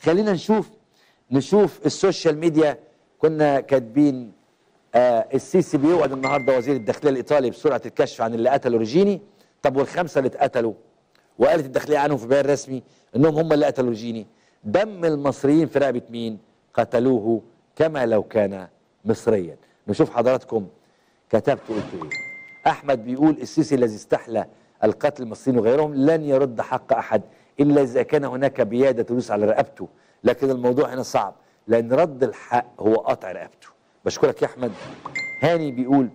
خلينا نشوف نشوف ال social media. كنا كاتبين آه السيسي بيوعد النهارده وزير الداخلية الإيطالي بسرعة الكشف عن اللي قتلوا ريجيني. طب والخمسة اللي اتقتلوا؟ وقالت الداخلية عنهم في بيان رسمي إنهم هم اللي قتلوا ريجيني. دم المصريين في رقبة مين؟ قتلوه كما لو كان مصريا. نشوف حضراتكم كتبت قلت إيه. أحمد بيقول السيسي الذي استحلى القتل المصريين وغيرهم لن يرد حق أحد إلا إذا كان هناك بيادة تدوس على رقبته. لكن الموضوع هنا صعب. لأن رد الحق هو قطع رقبته. بشكرك يا أحمد. هاني بيقول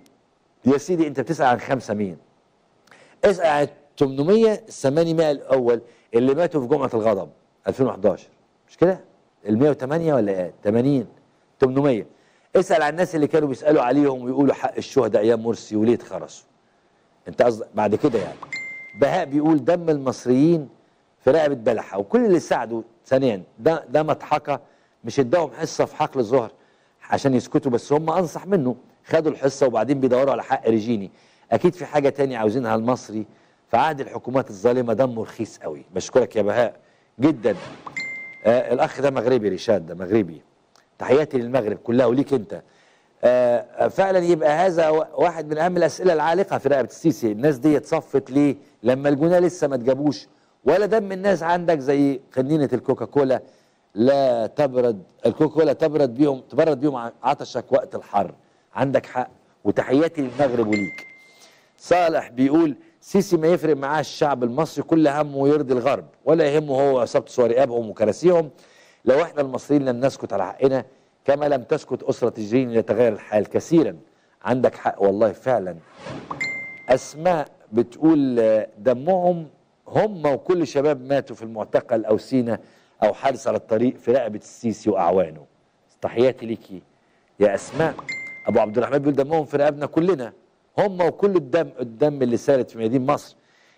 يا سيدي أنت بتسأل عن خمسة مين اسأل عن 800 800 الأول اللي ماتوا في جمعة الغضب 2011 مش كده؟ ال 108 ولا إيه؟ 80 800 اسأل عن الناس اللي كانوا بيسألوا عليهم ويقولوا حق الشهداء أيام مرسي وليه اتخرسوا. أنت قصدك بعد كده يعني. بهاء بيقول دم المصريين في رقبة بلحه وكل اللي ساعدوا ثانيا ده ده مضحكة مش اداهم حصة في حقل الظهر عشان يسكتوا بس هم أنصح منه. خدوا الحصة وبعدين بيدوروا على حق ريجيني. أكيد في حاجة تانية عاوزينها المصري. في عهد الحكومات الظالمة دمه رخيص قوي. بشكرك يا بهاء جدا. آه الأخ ده مغربي رشاد ده مغربي. تحياتي للمغرب كلها وليك أنت. آه فعلا يبقى هذا واحد من أهم الأسئلة العالقة في رقبة السيسي. الناس دي اتصفت ليه لما الجناه لسه ما تجابوش؟ ولا دم الناس عندك زي قنينه الكوكا كولا لا تبرد الكوكا كولا تبرد بيهم تبرد بيهم عطشك وقت الحر. عندك حق. وتحياتي للمغرب وليك. صالح بيقول سيسي ما يفرق معاه الشعب المصري كل همه يرضي الغرب. ولا يهمه هو عصابته ورقابهم وكراسيهم. لو إحنا المصريين لم نسكت على حقنا كما لم تسكت أسرة تجرين ليتغير الحال كثيرا. عندك حق والله فعلا. أسماء بتقول دمهم هم وكل شباب ماتوا في المعتقل أو سينا أو حادث على الطريق في رقبة السيسي وأعوانه. تحياتي ليكي. يا أسماء أبو عبد الرحمن بيقول دمهم في رقبنا كلنا. هم وكل الدم الدم اللي سالت في ميادين مصر.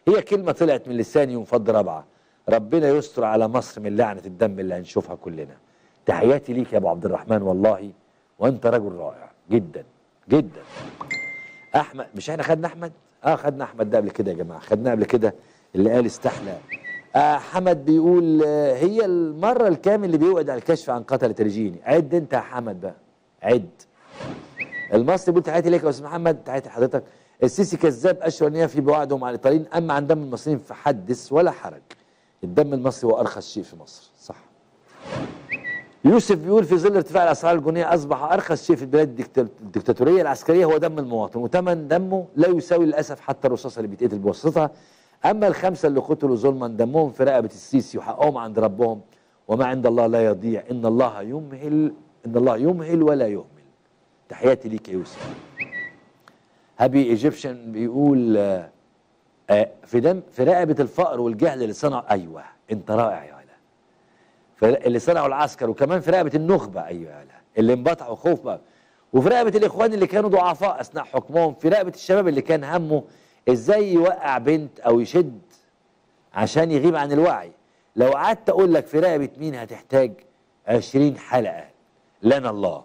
هي كلمة طلعت من لساني ومفض رابعة ربنا يستر على مصر من لعنة الدم اللي هنشوفها كلنا. تحياتي ليك يا أبو عبد الرحمن والله وأنت رجل رائع. جدا جدا. أحمد مش إحنا خدنا أحمد؟ آه خدنا أحمد ده قبل كده يا جماعة. خدناه قبل كده. اللي قال استحلى. آه حمد بيقول آه هي المرة الكام اللي بيوعد على الكشف عن قتلة رجيني عد انت يا حمد بقى. عد. المصري بيقول تحياتي ليك يا أستاذ محمد. تحياتي لحضرتك. السيسي كذاب أشهر نيه في بوعدهم على الإيطاليين. أما عن دم المصريين فحدث ولا حرج. الدم المصري هو أرخص شيء في مصر. صح. يوسف بيقول في ظل ارتفاع الأسعار الجنيه أصبح أرخص شيء في البلاد الدكتاتورية العسكرية هو دم المواطن وثمن دمه لا يساوي للأسف حتى الرصاصه اللي بيتقتل بواسطتها. أما الخمسة اللي قتلوا ظلما دمهم في رقبة السيسي وحقهم عند ربهم. وما عند الله لا يضيع. إن الله يمهل إن الله يمهل ولا يهمل. تحياتي ليك يا يوسف. هابي إيجيبشن بيقول آه آه في دم في رقبة الفقر والجهل اللي صنعوا أيوه أنت رائع يا اللي صنعوا العسكر وكمان في رقبة النخبة أيوه يا اللي انبطحوا خوف بقى. وفي رقبة الإخوان اللي كانوا ضعفاء أثناء حكمهم في رقبة الشباب اللي كان همه إزاي يوقع بنت أو يشد عشان يغيب عن الوعي؟ لو قعدت أقول لك في رقبة مين هتحتاج 20 حلقة؟ لنا الله.